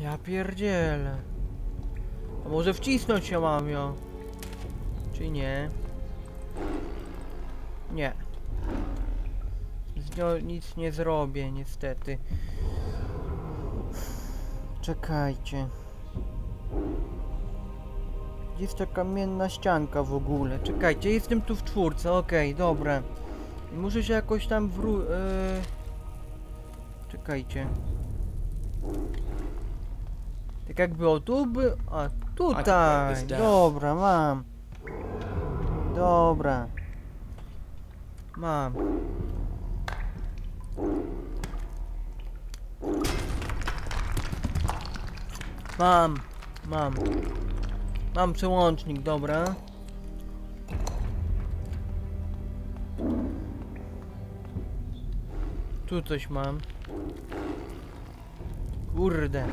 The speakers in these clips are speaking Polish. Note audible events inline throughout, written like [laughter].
Ja pierdzielę. A może wcisnąć się mam ją? Czy nie? Nie. Z nią nic nie zrobię, niestety. Czekajcie. Gdzie Jest ta kamienna ścianka w ogóle. Czekajcie, jestem tu w czwórce, okej, dobra. I Muszę się jakoś tam wró... e, Czekajcie. Tak jakby o tu by... A, tutaj! Dobra, mam. Dobra. Mam. Mam. Mam. Mam przełącznik, dobra. Tu coś mam. Kurde.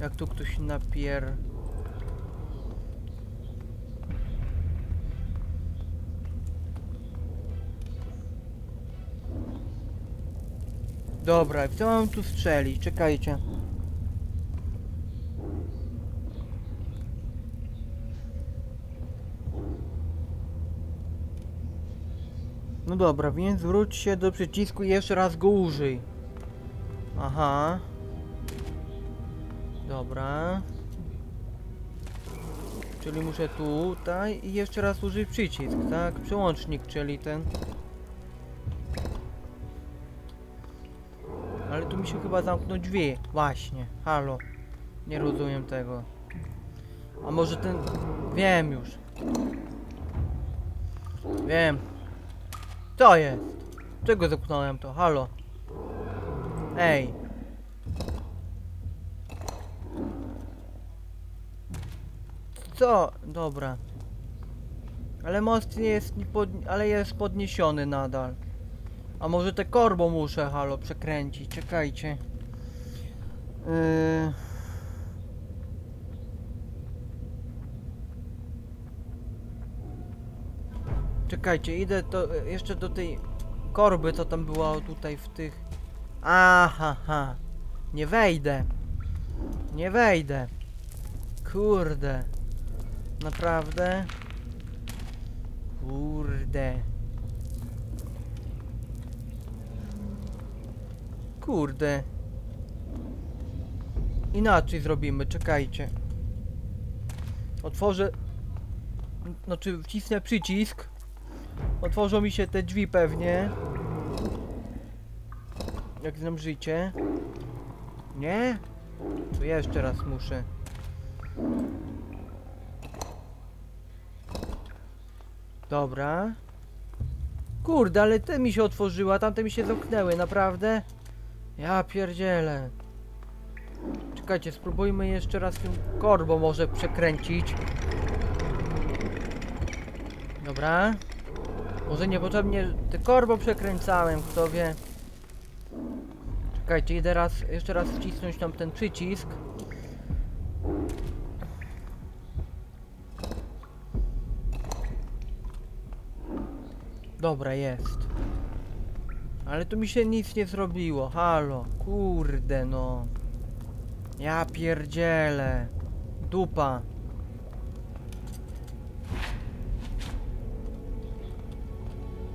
Jak tu ktoś napier... Dobra, co mam tu strzelić? Czekajcie. No dobra, więc wróć się do przycisku i jeszcze raz go użyj. Aha. Dobra. Czyli muszę tutaj i jeszcze raz użyć przycisk, tak? Przełącznik, czyli ten. Ale tu mi się chyba zamkną drzwi. Właśnie, halo. Nie rozumiem tego. A może ten... Wiem już. Wiem. Co jest? Czego zamknąłem to? Halo. Ej. Co? Dobra. Ale most nie jest, pod... ale jest podniesiony nadal. A może te korbo muszę, halo, przekręcić. Czekajcie. Yy... Czekajcie, idę to jeszcze do tej korby, co tam była tutaj w tych... Aha, ha. Nie wejdę. Nie wejdę. Kurde. Naprawdę? Kurde. Kurde. Inaczej zrobimy, czekajcie. Otworzę... Znaczy wcisnę przycisk. Otworzą mi się te drzwi pewnie. Jak znam życie. Nie? To jeszcze raz muszę. Dobra. Kurde, ale te mi się otworzyły, a tamte mi się zamknęły, naprawdę? Ja pierdzielę. Czekajcie, spróbujmy jeszcze raz tym korbo może przekręcić. Dobra. Może niepotrzebnie te korbo przekręcałem, kto wie. Czekajcie, idę raz, jeszcze raz wcisnąć tam ten przycisk. Dobra, jest. Ale tu mi się nic nie zrobiło. Halo, kurde no. Ja pierdzielę. Dupa.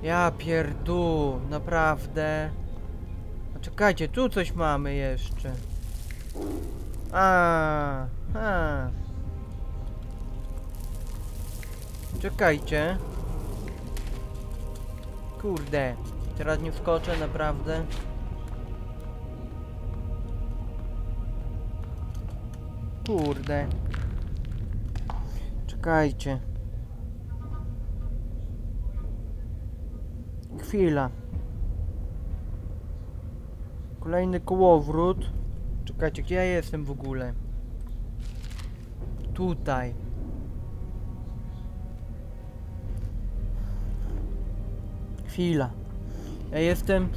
Ja pierdu, naprawdę. A czekajcie, tu coś mamy jeszcze. A, a. Czekajcie. Kurde, teraz nie wskoczę, naprawdę. Kurde. Czekajcie. Chwila. Kolejny kołowrót. Czekajcie, gdzie ja jestem w ogóle? Tutaj. Chwila. Ja jestem...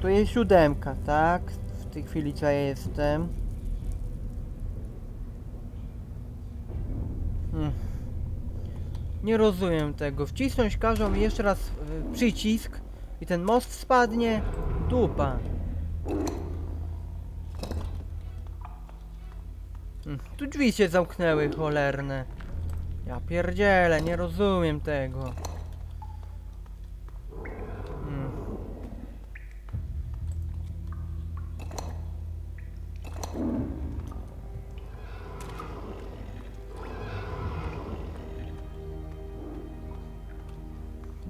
To jest siódemka, tak? W tej chwili co ja jestem. Hmm. Nie rozumiem tego. Wcisnąć każą jeszcze raz y, przycisk i ten most spadnie. Dupa. Mm, Tu drzwi się zamknęły cholerne. Ja pierdzielę, nie rozumiem tego.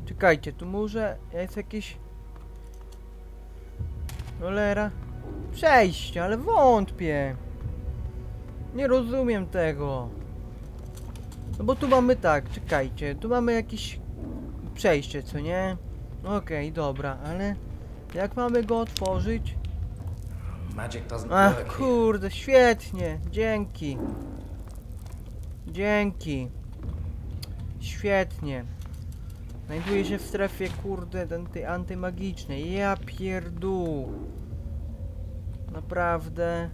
Czekajcie, tu może jest jakieś... Cholera. Przejście, ale wątpię. Nie rozumiem tego. No bo tu mamy tak, czekajcie, tu mamy jakieś przejście, co nie? Okej, dobra, ale jak mamy go otworzyć? Magic doesn't Ach, kurde, świetnie, dzięki. Dzięki. Świetnie. Znajduję się w strefie, kurde, tej antymagicznej. Ja pierdół. Naprawdę.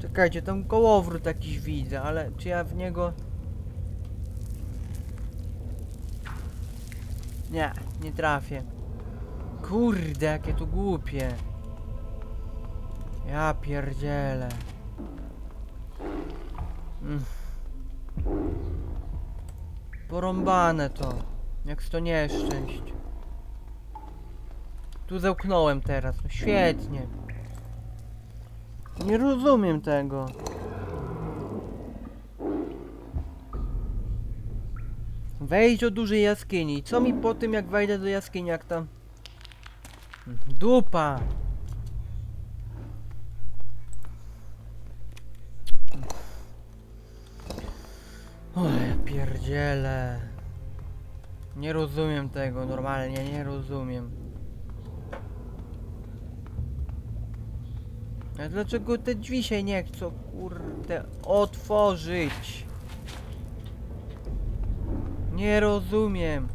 Czekajcie, tam kołowrót jakiś widzę, ale czy ja w niego... Nie, nie trafię. Kurde, jakie to głupie. Ja pierdzielę. Mm. Porąbane to. Jak to nieszczęść. Tu zamknąłem teraz. No świetnie. Nie rozumiem tego. Wejdź do dużej jaskini. Co mi po tym jak wejdę do jaskini, jak tam... Dupa! Pierdzielę. Nie rozumiem tego, normalnie nie rozumiem. A dlaczego te drzwi się nie chcą, kurde, otworzyć? Nie rozumiem.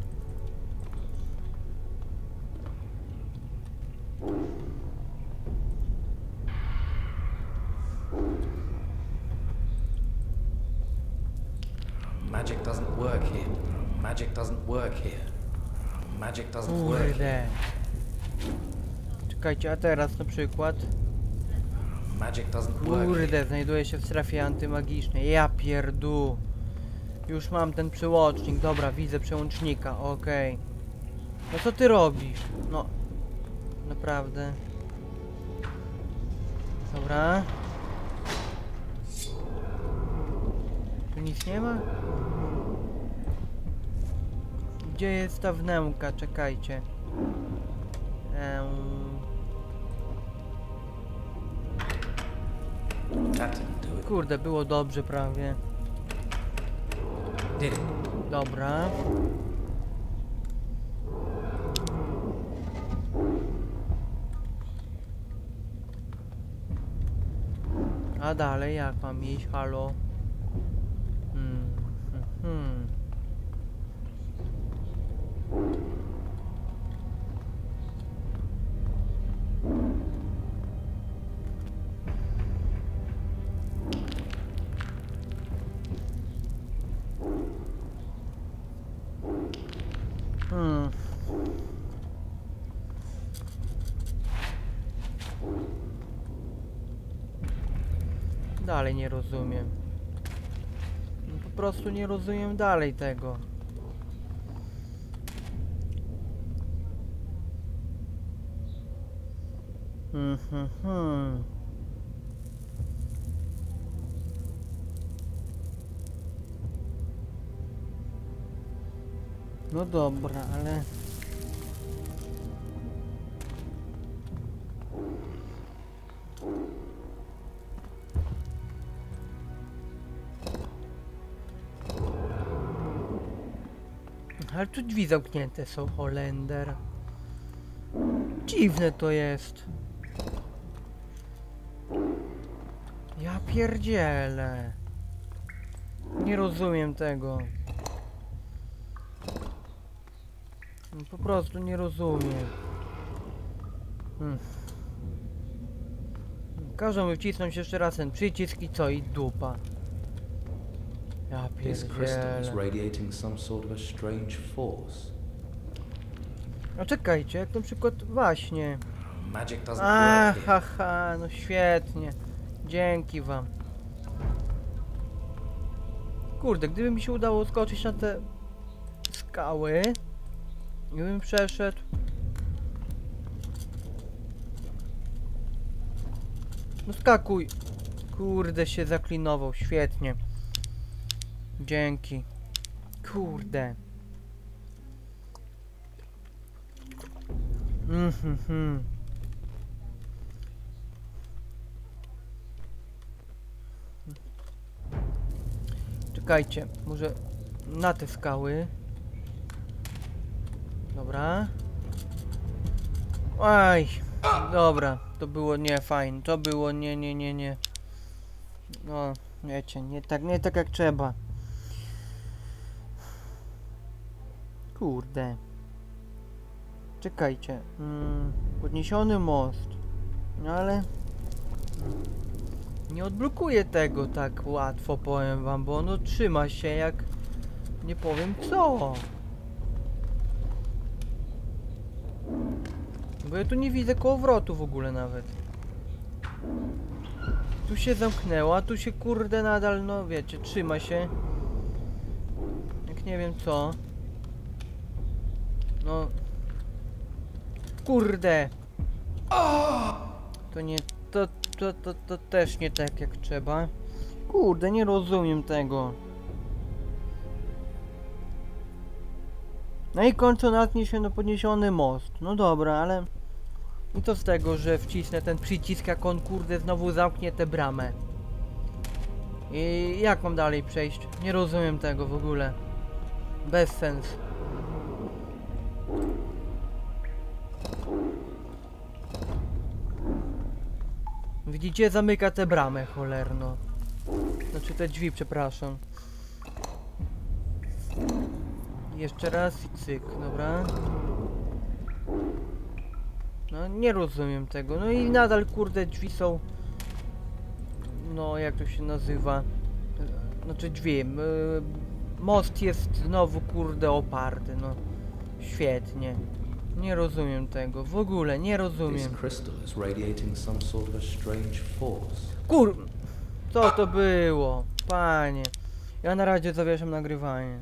Magic doesn't work here. Magic doesn't work here. Magic doesn't work here. Kurde. Czekajcie, a teraz na przykład. Magic doesn't work. Kurde, znajduję się w strefie antymagicznej. Ja pierdu. Już mam ten przełącznik. Dobra, widzę przełącznika. Okej. No co ty robisz? No. Naprawdę. Dobra. Tu nic nie ma? Gdzie jest ta wnęka? Czekajcie. Ehm... That didn't do it. Kurde, było dobrze prawie. Did it? Dobra. A dalej jak mam iść? Halo? Hmm. Dalej nie rozumiem. No Po prostu nie rozumiem dalej tego. Mhm. No dobra, ale... Ale tu drzwi zamknięte są, Holender. Dziwne to jest. Ja pierdzielę. Nie rozumiem tego. No, Po prostu nie rozumiem. Hmm. Każą mi wcisnąć jeszcze raz ten przycisk i co? I dupa. Ja pierdzielę. A czekajcie, jak na przykład właśnie. Magic doesn't A, work here. ha, ha, no świetnie. Dzięki wam. Kurde, gdyby mi się udało skoczyć na te skały i bym przeszedł. No skakuj. Kurde się zaklinował, świetnie. Dzięki. Kurde. Mm Czekajcie, może na te skały. Dobra. Aj, dobra, to było nie fajne, to było nie, nie, nie, nie. No, wiecie, nie tak, nie tak jak trzeba. Kurde. Czekajcie. Mm, podniesiony most. No ale... Nie odblokuję tego tak łatwo, powiem wam, bo ono trzyma się jak... Nie powiem co. Bo ja tu nie widzę kołowrotu w ogóle nawet. Tu się zamknęła, tu się kurde nadal, no wiecie, trzyma się. Jak nie wiem co. No. Kurde. To nie, to, to, to, to też nie tak jak trzeba. Kurde, nie rozumiem tego. No i końcu natknie się na podniesiony most. No dobra, ale... I to z tego, że wcisnę ten przycisk, jak on kurde znowu zamknie tę bramę. I jak mam dalej przejść? Nie rozumiem tego w ogóle. Bez sens. Widzicie, zamyka tę bramę, cholerno. Znaczy te drzwi, przepraszam. Jeszcze raz i cyk, dobra. No nie rozumiem tego. No i nadal kurde drzwi są. No jak to się nazywa? E, Znaczy drzwi. m, Most jest znowu kurde oparty, no. Świetnie. Nie rozumiem tego. W ogóle nie rozumiem. Kur... Co to było? Panie. Ja na razie zawieszam nagrywanie.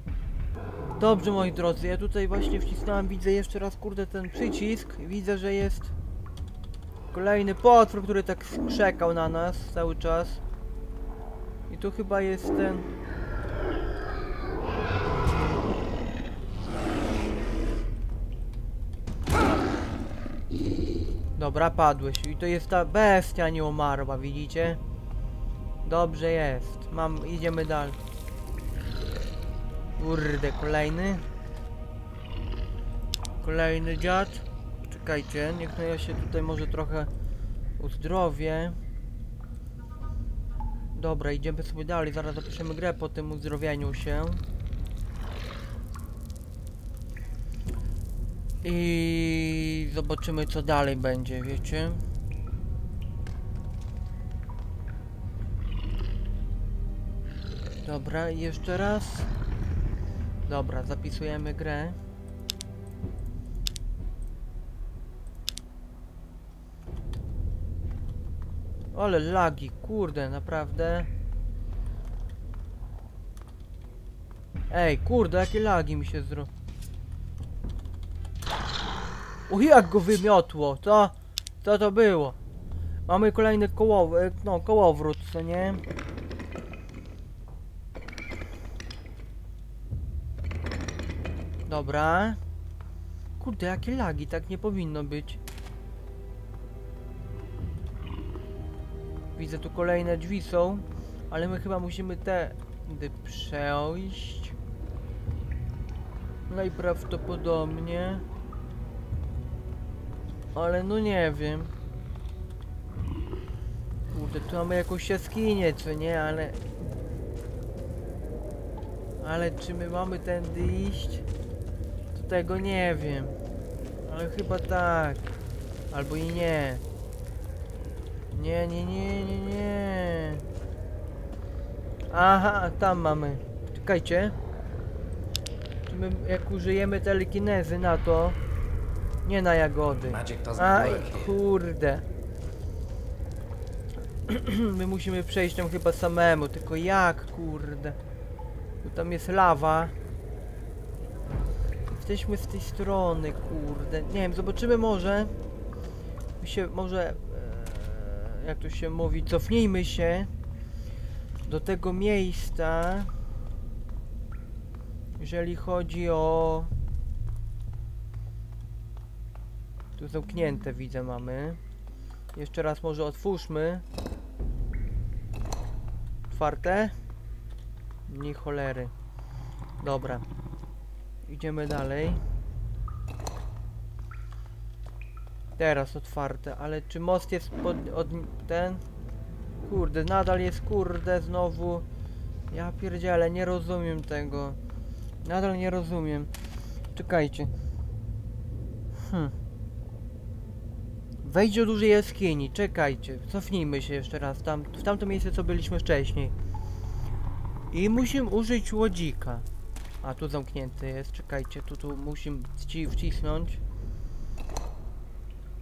Dobrze moi drodzy, ja tutaj właśnie wcisnąłem, widzę jeszcze raz kurde ten przycisk. Widzę, że jest kolejny potwór, który tak skrzekał na nas cały czas. I tu chyba jest ten... Dobra, padłeś. I to jest ta bestia nie umarła, widzicie? Dobrze jest. Mam, idziemy dalej. Kurde, kolejny. Kolejny dziad. Czekajcie, niech no ja się tutaj może trochę uzdrowię. Dobra, idziemy sobie dalej, zaraz zapiszemy grę po tym uzdrowieniu się. I zobaczymy co dalej będzie, wiecie? Dobra, jeszcze raz. Dobra, zapisujemy grę. Ale lagi, kurde, naprawdę. Ej, kurde, jakie lagi mi się zro... O, jak go wymiotło, co? Co to było? Mamy kolejny kołow... e, no, kołowrót, co nie? Dobra. Kurde, jakie lagi, tak nie powinno być. Widzę tu kolejne drzwi są, ale my chyba musimy tędy przejść. Najprawdopodobniej. Ale no nie wiem. Kurde, tu mamy jakąś jaskinię, co nie, ale... Ale czy my mamy tędy iść? Tego nie wiem. Ale chyba tak. Albo i nie. Nie, nie, nie, nie, nie. Aha, tam mamy. Czekajcie. Czy my, jak użyjemy telekinezy na to... Nie na jagody. Aj, kurde. [clears throat] My musimy przejść tam chyba samemu, tylko jak, kurde? Bo tam jest lawa. Jesteśmy z tej strony, kurde. Nie wiem, zobaczymy może. My się może... E, jak to się mówi, cofnijmy się do tego miejsca. Jeżeli chodzi o... Tu zamknięte widzę mamy. Jeszcze raz może otwórzmy. Otwarte? Nie cholery. Dobra. Idziemy dalej. Teraz otwarte, ale czy most jest pod, od ten? Kurde, nadal jest kurde znowu. Ja pierdzielę, nie rozumiem tego. Nadal nie rozumiem. Czekajcie. Hm. Wejdź do dużej jaskini, czekajcie. Cofnijmy się jeszcze raz tam, w tamto miejsce, co byliśmy wcześniej. I musimy użyć łodzika. A tu zamknięty jest, czekajcie, tu, tu musimy wci wcisnąć.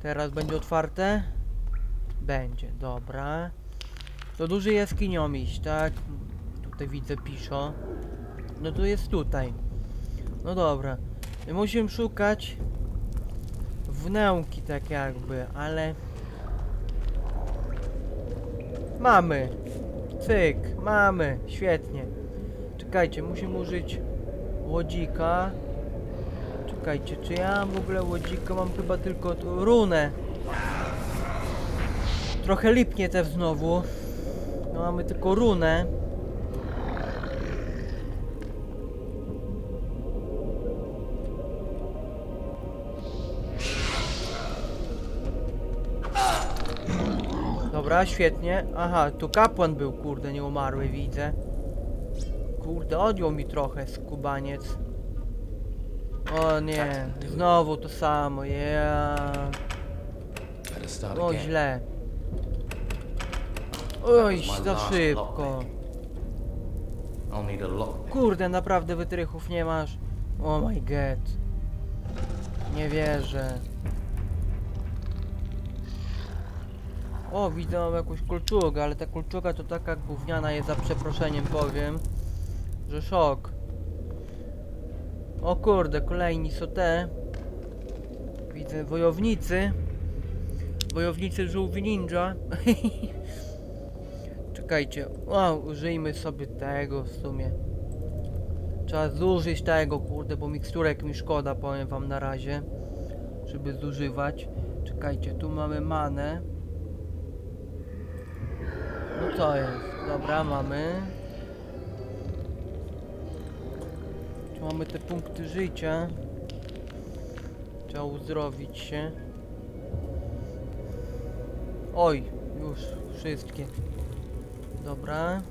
Teraz będzie otwarte? Będzie, dobra. Do dużej jaskinią iść, tak? Tutaj widzę piszo. No to jest tutaj. No dobra. Musimy szukać wnęki tak jakby, ale... Mamy! Cyk, mamy, świetnie. Czekajcie, musimy użyć łodzika. Czekajcie, czy ja w ogóle łodzika? Mam chyba tylko runę. Trochę lipnie też znowu. No mamy tylko runę. Dobra, świetnie. Aha, tu kapłan był, kurde, nieumarły, widzę. Kurde, odjął mi trochę skubaniec. O nie, znowu to samo, ja. O, źle. Oj, was my za szybko. Kurde, naprawdę wytrychów nie masz. Oh my god. Nie wierzę. O, widzę jakąś kulczugę, ale ta kulczuga to taka gówniana jest za przeproszeniem powiem. Że szok. O kurde, kolejni są te. Widzę wojownicy. Wojownicy żółwi ninja. [laughs] Czekajcie. O, użyjmy sobie tego w sumie. Trzeba zużyć tego, kurde, bo miksturek mi szkoda, powiem wam na razie. Żeby zużywać. Czekajcie, tu mamy manę. No co jest? Dobra, mamy. Mamy te punkty życia. Trzeba uzdrowić się. Oj, już wszystkie. Dobra.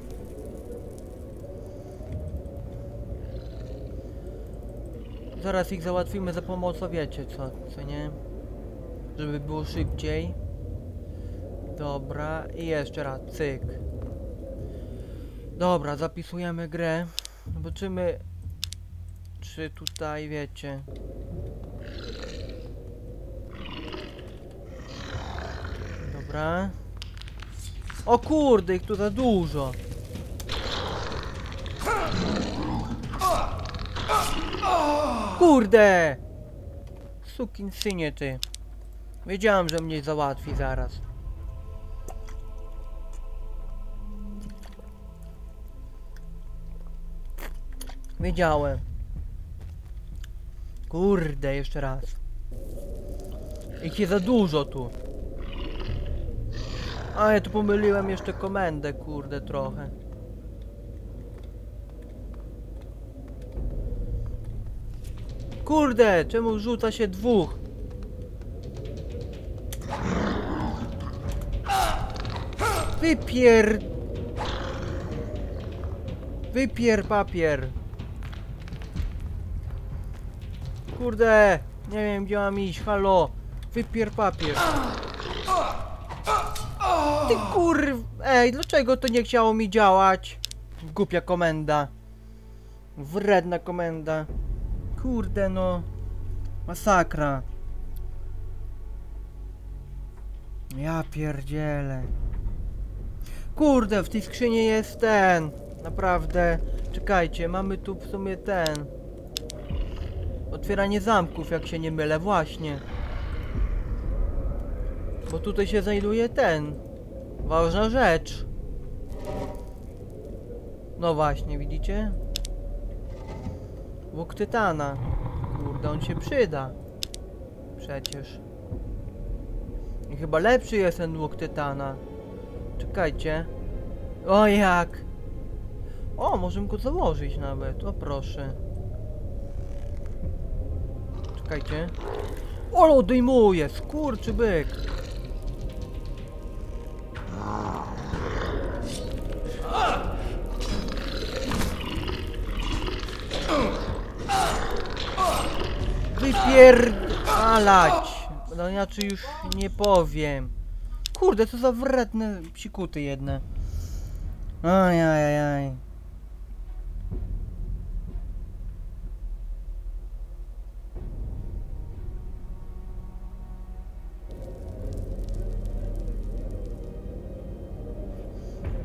Zaraz ich załatwimy za pomocą, wiecie co, co nie? Żeby było szybciej. Dobra, i jeszcze raz, cyk. Dobra, zapisujemy grę. Zobaczymy, czy tutaj, wiecie... Dobra. O kurde, ich tu za dużo. Kurde! Sukin synie ty. Wiedziałem, że mnie załatwi zaraz. Wiedziałem. Kurde, jeszcze raz. Ich jest za dużo tu. A ja tu pomyliłem jeszcze komendę, kurde, trochę. Kurde, czemu rzuca się dwóch? Wypier... Wypier papier. Kurde, nie wiem gdzie mam iść, halo. Wypier papier. Ty kurw... Ej, dlaczego to nie chciało mi działać? Głupia komenda. Wredna komenda. Kurde no. Masakra. Ja pierdzielę. Kurde, w tej skrzyni jest ten. Naprawdę. Czekajcie, mamy tu w sumie ten. Otwieranie zamków, jak się nie mylę, właśnie. Bo tutaj się znajduje ten. Ważna rzecz. No właśnie, widzicie? Łuk tytana. Kurde, on się przyda. Przecież. I chyba lepszy jest ten łuk tytana. Czekajcie. O jak! O, możemy go założyć nawet. O proszę. Czekajcie. O, odejmuje! Skurczy byk! Wypierdalać! No inaczej już nie powiem. Kurde, co za wredne psikuty jedne. Ajajaj.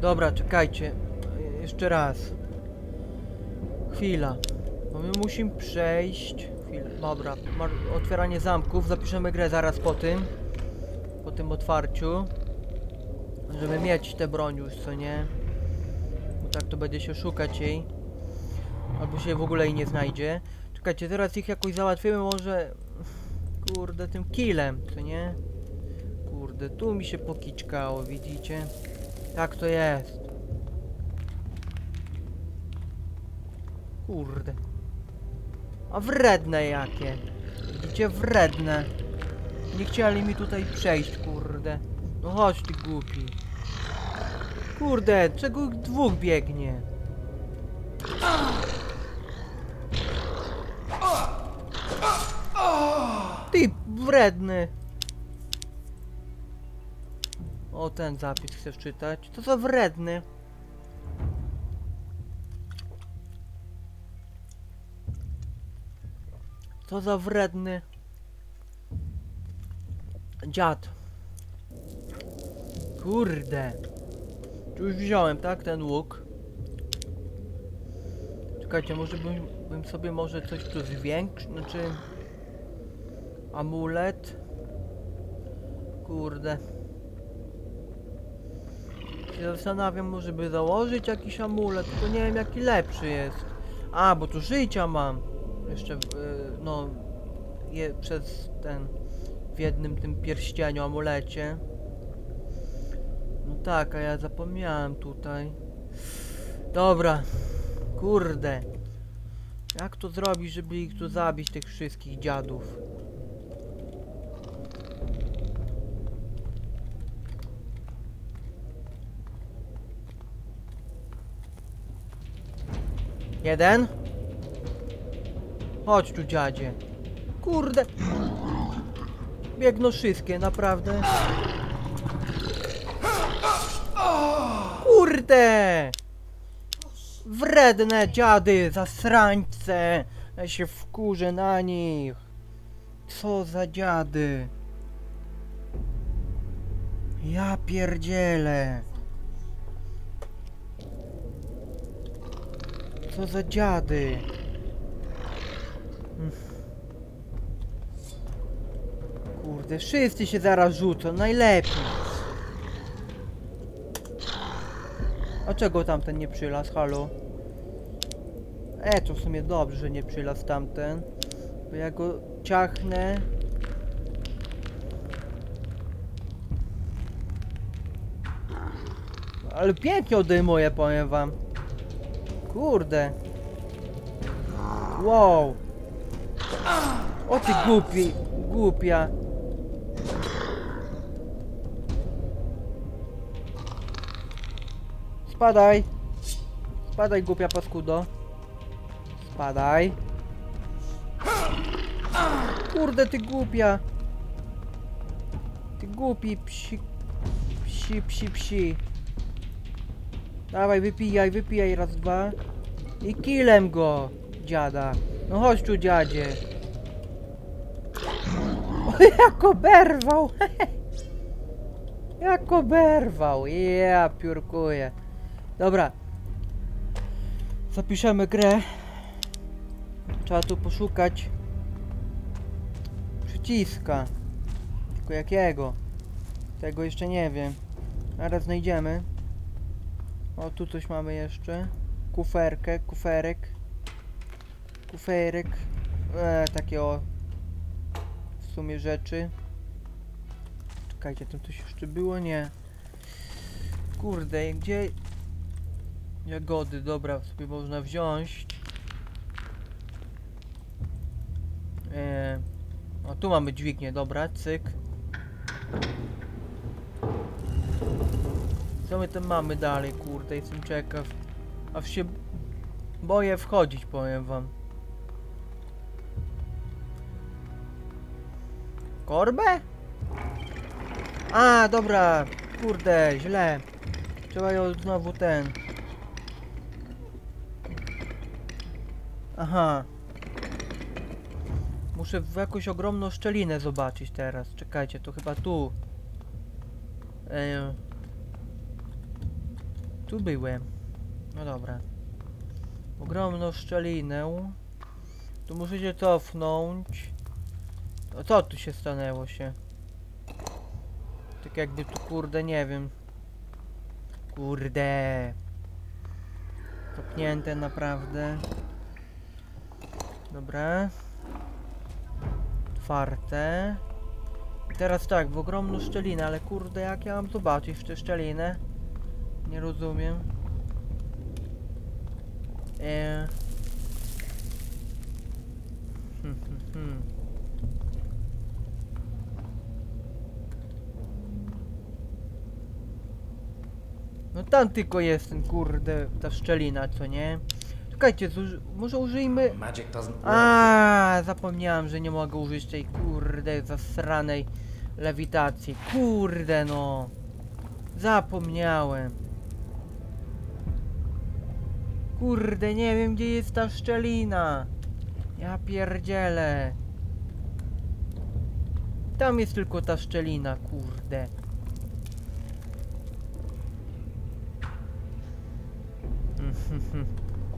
Dobra, czekajcie. Jeszcze raz. Chwila. Bo my musimy przejść. Chwilę. Dobra, otwieranie zamków. Zapiszemy grę zaraz po tym. Po tym otwarciu. Żeby mieć tę broń już, co nie? Bo tak to będzie się szukać jej. Albo się w ogóle jej nie znajdzie. Czekajcie, teraz ich jakoś załatwimy może... Kurde, tym killem, co nie? Kurde, tu mi się pokiczkało, widzicie? Tak to jest. Kurde. A wredne jakie. Widzicie, wredne. Nie chcieli mi tutaj przejść, kurde. No chodź ty głupi. Kurde, czego dwóch biegnie? Ty wredny. O, ten zapis chcesz czytać? To za wredny. Co za wredny. Dziad. Kurde. Już wziąłem, tak? Ten łuk. Czekajcie, może bym, bym sobie może coś tu zwiększył, znaczy... Amulet. Kurde. Zastanawiam, może by założyć jakiś amulet, tylko nie wiem jaki lepszy jest. A, bo tu życia mam. Jeszcze, y, no, je, przez ten, w jednym tym pierścieniu, amulecie. No tak, a ja zapomniałem tutaj. Dobra, kurde. Jak to zrobić, żeby ich tu zabić, tych wszystkich dziadów? Jeden? Chodź tu, dziadzie. Kurde. Biegną wszystkie, naprawdę. Kurde! Wredne dziady, zasrańce! Ja się wkurzę na nich. Co za dziady? Ja pierdzielę. Co za dziady? Kurde, wszyscy się zaraz rzucą, najlepiej. A czego tamten nie przylas, halo? E, to w sumie dobrze, że nie przylas tamten. Bo ja go ciachnę. Ale pięknie odejmuje, powiem wam. Kurde. Wow. O ty głupi, głupia. Spadaj. Spadaj, głupia paskudo. Spadaj. Kurde, ty głupia. Ty głupi psi... Psi, psi, psi. Dawaj, wypijaj, wypijaj raz, dwa. I killem go, dziada. No chodź tu, dziadzie. O, [laughs] jak oberwał. [laughs] Jak oberwał, ja piórkuję. Dobra. Zapiszemy grę. Trzeba tu poszukać przyciska. Tylko jakiego? Tego jeszcze nie wiem. Zaraz znajdziemy. O, tu coś mamy jeszcze. Kuferkę, kuferek. Kuferek. E, takie o. W sumie rzeczy. Czekajcie, tam coś jeszcze było? Nie. Kurde, gdzie... Jagody, dobra, sobie można wziąć. E, o, tu mamy dźwignię, dobra, cyk. Co my tam mamy dalej, kurde, jestem ciekaw. Aż się boję wchodzić, powiem wam. Korbę? A, dobra, kurde, źle. Trzeba ją znowu ten. Aha. Muszę w jakąś ogromną szczelinę zobaczyć teraz. Czekajcie, to chyba tu. Tu byłem. No dobra. Ogromną szczelinę. Tu muszę cofnąć. O co tu się stanęło się? Tak jakby tu kurde nie wiem. Kurde. Kopnięte naprawdę. Dobra. Otwarte. I teraz tak, w ogromną szczelinę, ale kurde jak ja mam zobaczyć w tę szczelinę? Nie rozumiem. Eee. Hmm, hmm, hmm. No tam tylko jest ten kurde, ta szczelina, co nie? Czekajcie, może użyjmy... A, zapomniałem, że nie mogę użyć tej kurde zasranej lewitacji. Kurde no. Zapomniałem. Kurde, nie wiem gdzie jest ta szczelina. Ja pierdzielę. Tam jest tylko ta szczelina, kurde.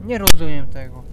[laughs] Nie rozumiem tego.